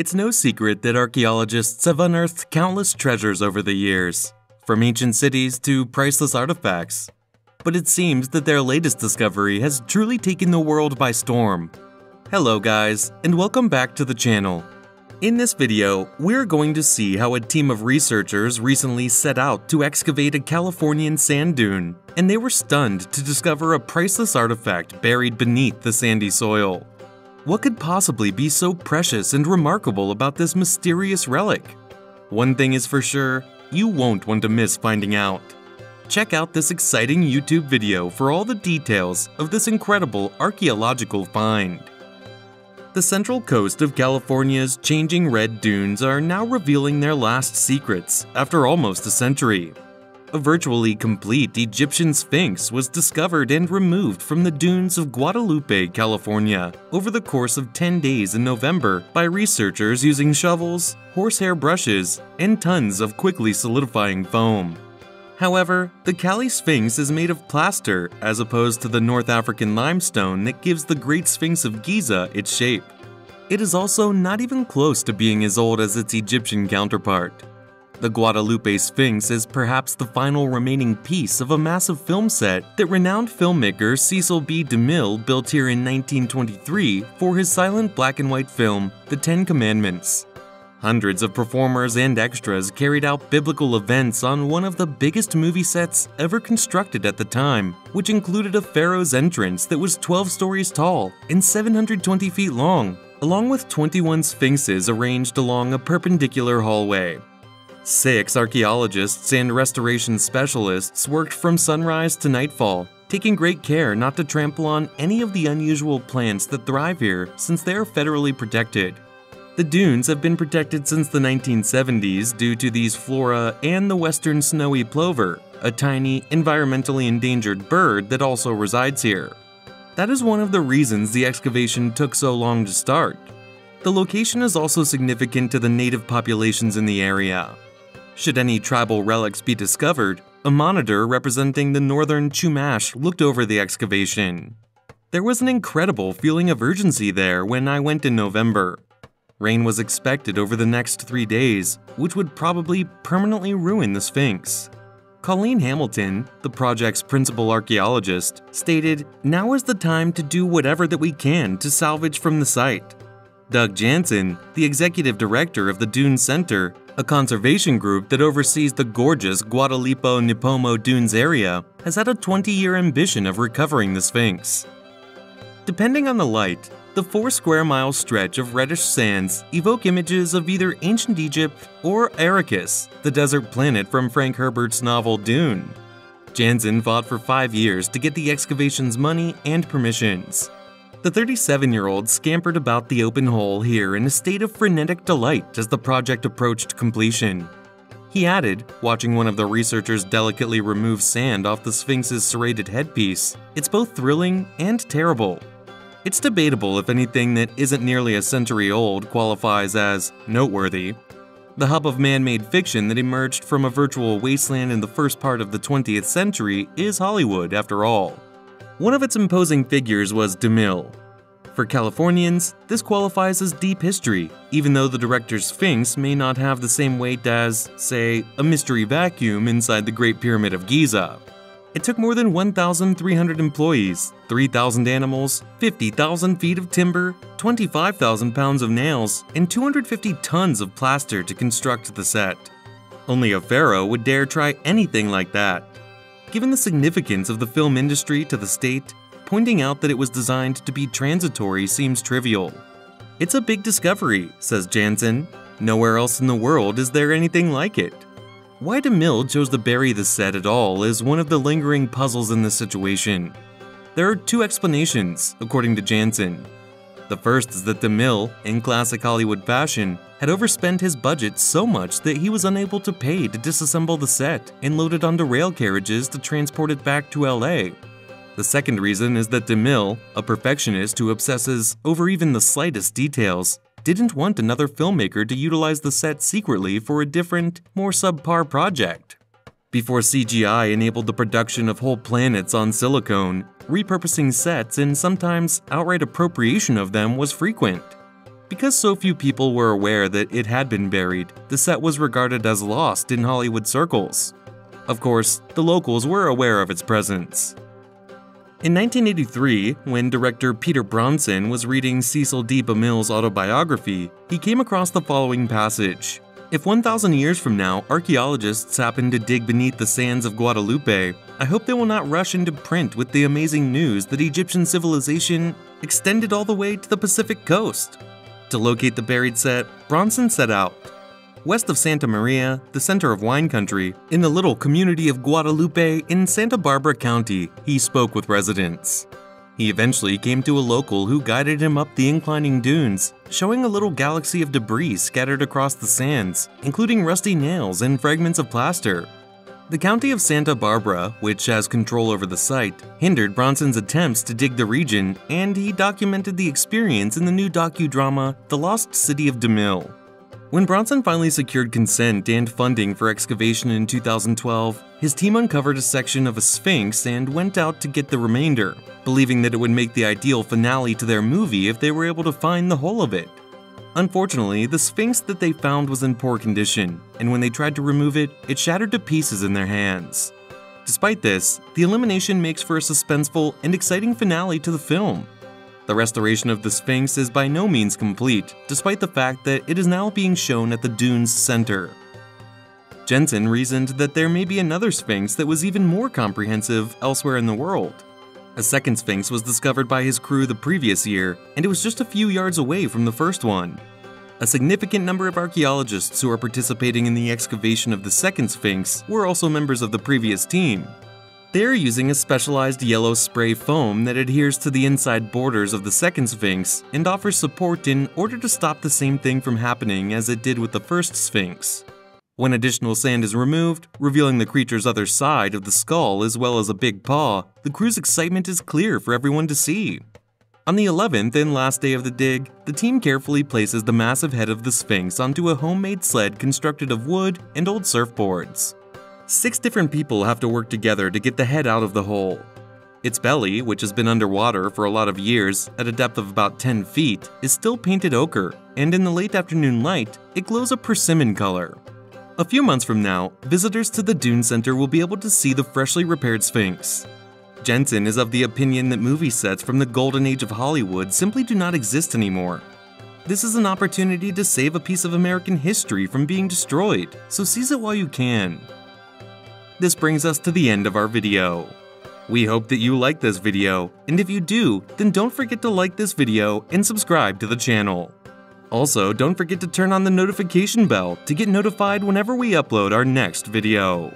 It's no secret that archaeologists have unearthed countless treasures over the years, from ancient cities to priceless artifacts. But it seems that their latest discovery has truly taken the world by storm. Hello guys, and welcome back to the channel. In this video, we're going to see how a team of researchers recently set out to excavate a Californian sand dune, and they were stunned to discover a priceless artifact buried beneath the sandy soil. What could possibly be so precious and remarkable about this mysterious relic? One thing is for sure, you won't want to miss finding out. Check out this exciting YouTube video for all the details of this incredible archaeological find. The central coast of California's changing red dunes are now revealing their last secrets after almost a century. A virtually complete Egyptian sphinx was discovered and removed from the dunes of Guadalupe, California, over the course of 10 days in November by researchers using shovels, horsehair brushes, and tons of quickly solidifying foam. However, the Cali Sphinx is made of plaster as opposed to the North African limestone that gives the Great Sphinx of Giza its shape. It is also not even close to being as old as its Egyptian counterpart. The Guadalupe Sphinx is perhaps the final remaining piece of a massive film set that renowned filmmaker Cecil B. DeMille built here in 1923 for his silent black and white film, The Ten Commandments. Hundreds of performers and extras carried out biblical events on one of the biggest movie sets ever constructed at the time, which included a pharaoh's entrance that was 12 stories tall and 720 feet long, along with 21 sphinxes arranged along a perpendicular hallway. Six archaeologists and restoration specialists worked from sunrise to nightfall, taking great care not to trample on any of the unusual plants that thrive here since they are federally protected. The dunes have been protected since the 1970s due to these flora and the western snowy plover, a tiny, environmentally endangered bird that also resides here. That is one of the reasons the excavation took so long to start. The location is also significant to the native populations in the area. Should any tribal relics be discovered, a monitor representing the northern Chumash looked over the excavation. There was an incredible feeling of urgency there when I went in November. Rain was expected over the next three days, which would probably permanently ruin the Sphinx. Colleen Hamilton, the project's principal archaeologist, stated, Now is the time to do whatever that we can to salvage from the site. Doug Jenzen, the executive director of the Dune Center, a conservation group that oversees the gorgeous Guadalupe Nipomo Dunes area, has had a 20 year ambition of recovering the Sphinx. Depending on the light, the four square mile stretch of reddish sands evoke images of either ancient Egypt or Arrakis, the desert planet from Frank Herbert's novel Dune. Jenzen fought for five years to get the excavation's money and permissions. The 37 year old scampered about the open hole here in a state of frenetic delight as the project approached completion. He added, watching one of the researchers delicately remove sand off the Sphinx's serrated headpiece, it's both thrilling and terrible. It's debatable if anything that isn't nearly a century old qualifies as noteworthy. The hub of man made fiction that emerged from a virtual wasteland in the first part of the 20th century is Hollywood, after all. One of its imposing figures was DeMille. For Californians, this qualifies as deep history, even though the director's Sphinx may not have the same weight as, say, a mystery vacuum inside the Great Pyramid of Giza. It took more than 1,300 employees, 3,000 animals, 50,000 feet of timber, 25,000 pounds of nails, and 250 tons of plaster to construct the set. Only a pharaoh would dare try anything like that. Given the significance of the film industry to the state, pointing out that it was designed to be transitory seems trivial. It's a big discovery, says Jenzen. Nowhere else in the world is there anything like it. Why DeMille chose to bury the set at all is one of the lingering puzzles in this situation. There are two explanations, according to Jenzen. The first is that DeMille, in classic Hollywood fashion, had overspent his budget so much that he was unable to pay to disassemble the set and load it onto rail carriages to transport it back to LA. The second reason is that DeMille, a perfectionist who obsesses over even the slightest details, didn't want another filmmaker to utilize the set secretly for a different, more subpar project. Before CGI enabled the production of whole planets on silicone, repurposing sets and sometimes outright appropriation of them was frequent. Because so few people were aware that it had been buried, the set was regarded as lost in Hollywood circles. Of course, the locals were aware of its presence. In 1983, when director Peter Brosnan was reading Cecil B. DeMille's autobiography, he came across the following passage. If 1,000 years from now archaeologists happen to dig beneath the sands of Guadalupe, I hope they will not rush into print with the amazing news that Egyptian civilization extended all the way to the Pacific coast. To locate the buried set, Brosnan set out. West of Santa Maria, the center of wine country, in the little community of Guadalupe in Santa Barbara County, he spoke with residents. He eventually came to a local who guided him up the inclining dunes, showing a little galaxy of debris scattered across the sands, including rusty nails and fragments of plaster. The county of Santa Barbara, which has control over the site, hindered Brosnan's attempts to dig the region, and he documented the experience in the new docudrama The Lost City of DeMille. When Brosnan finally secured consent and funding for excavation in 2012, his team uncovered a section of a sphinx and went out to get the remainder, believing that it would make the ideal finale to their movie if they were able to find the whole of it. Unfortunately, the Sphinx that they found was in poor condition, and when they tried to remove it, it shattered to pieces in their hands. Despite this, the elimination makes for a suspenseful and exciting finale to the film. The restoration of the Sphinx is by no means complete, despite the fact that it is now being shown at the Dune's center. Jenzen reasoned that there may be another Sphinx that was even more comprehensive elsewhere in the world. A second Sphinx was discovered by his crew the previous year, and it was just a few yards away from the first one. A significant number of archaeologists who are participating in the excavation of the second Sphinx were also members of the previous team. They are using a specialized yellow spray foam that adheres to the inside borders of the second Sphinx and offers support in order to stop the same thing from happening as it did with the first Sphinx. When additional sand is removed, revealing the creature's other side of the skull as well as a big paw, the crew's excitement is clear for everyone to see. On the 11th and last day of the dig, the team carefully places the massive head of the Sphinx onto a homemade sled constructed of wood and old surfboards. Six different people have to work together to get the head out of the hole. Its belly, which has been underwater for a lot of years at a depth of about 10 feet, is still painted ochre, and in the late afternoon light, it glows a persimmon color. A few months from now, visitors to the Dune Center will be able to see the freshly repaired Sphinx. Jenzen is of the opinion that movie sets from the golden age of Hollywood simply do not exist anymore. This is an opportunity to save a piece of American history from being destroyed, so seize it while you can. This brings us to the end of our video. We hope that you like this video, and if you do, then don't forget to like this video and subscribe to the channel. Also, don't forget to turn on the notification bell to get notified whenever we upload our next video.